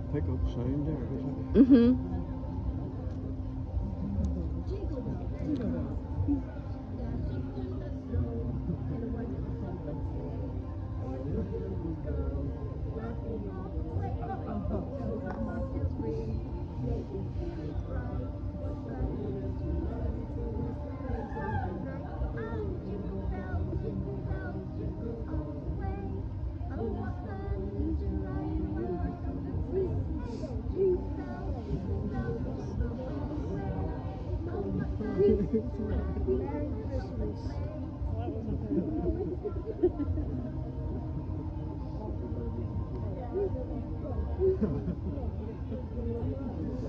to pick up sound there. isn't Mhm. Merry Christmas.